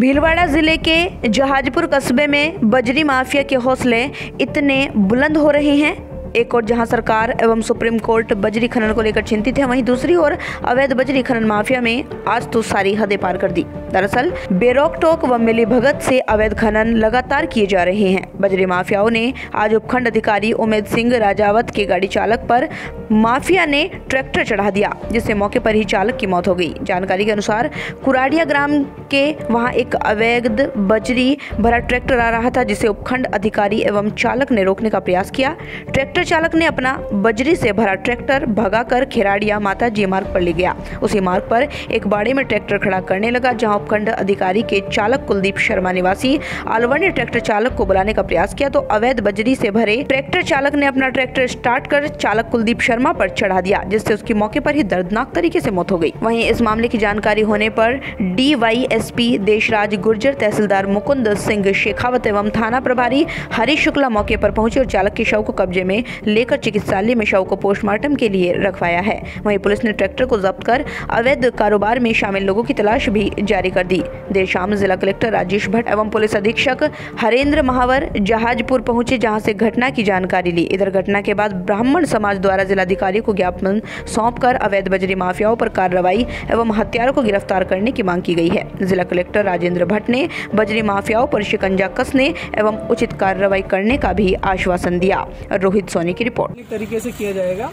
भीलवाड़ा ज़िले के जहाजपुर कस्बे में बजरी माफिया के हौसले इतने बुलंद हो रहे हैं। एक और जहाँ सरकार एवं सुप्रीम कोर्ट बजरी खनन को लेकर चिंतित है, वहीं दूसरी ओर अवैध बजरी खनन माफिया में आज तो सारी हदें पार कर दी। दरअसल, बेरोक टोक व मिली भगत से अवैध खनन लगातार किए जा रहे हैं। बजरी माफियाओं ने आज उपखंड अधिकारी उमेद सिंह राजावत के गाड़ी चालक पर माफिया ने ट्रैक्टर चढ़ा दिया, जिससे मौके पर ही चालक की मौत हो गई। जानकारी के अनुसार, कुराडिया ग्राम के वहाँ एक अवैध बजरी भरा ट्रैक्टर आ रहा था, जिसे उपखंड अधिकारी एवं चालक ने रोकने का प्रयास किया। ट्रैक्टर ट्रैक्टर चालक ने अपना बजरी से भरा ट्रैक्टर भगाकर खेराड़िया माता जी मार्ग पर ले गया। उसी मार्ग पर एक बाड़े में ट्रैक्टर खड़ा करने लगा, जहाँ उपखंड अधिकारी के चालक कुलदीप शर्मा निवासी अलवर ने ट्रैक्टर चालक को बुलाने का प्रयास किया तो अवैध बजरी से भरे ट्रैक्टर चालक ने अपना ट्रैक्टर स्टार्ट कर चालक कुलदीप शर्मा पर चढ़ा दिया, जिससे उसकी मौके पर ही दर्दनाक तरीके से मौत हो गई। वहीं इस मामले की जानकारी होने पर डी देशराज गुर्जर, तहसीलदार मुकुंद सिंह शेखावत एवं थाना प्रभारी हरीश शुक्ला मौके पर पहुँचे और चालक के शव को कब्जे में लेकर चिकित्सालय में शव को पोस्टमार्टम के लिए रखवाया है। वहीं पुलिस ने ट्रैक्टर को जब्त कर अवैध कारोबार में शामिल लोगों की तलाश भी जारी कर दी। देर शाम जिला कलेक्टर राजेश भट्ट एवं पुलिस अधीक्षक हरेंद्र महावर जहाजपुर पहुँचे, जहाँ से घटना की जानकारी ली। इधर घटना के बाद ब्राह्मण समाज द्वारा जिलाधिकारी को ज्ञापन सौंप अवैध बजरी माफियाओं पर कार्रवाई एवं हत्यारों को गिरफ़्तार करने की मांग की गई है। जिला कलेक्टर राजेंद्र भट्ट ने बजरी माफियाओं पर शिकंजा कसने एवं उचित कार्रवाई करने का भी आश्वासन दिया। रोहित सोनी की रिपोर्ट। तरीके से किया जाएगा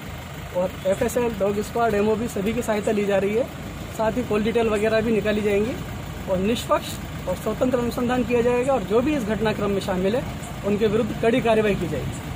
और F S L dog squad MO भी सभी की सहायता ली जा रही है। साथ ही कॉल डिटेल वगैरह भी निकाली जाएँगी और निष्पक्ष और स्वतंत्र अनुसंधान किया जाएगा और जो भी इस घटनाक्रम में शामिल है, उनके विरुद्ध कड़ी कार्यवाही की जाएगी।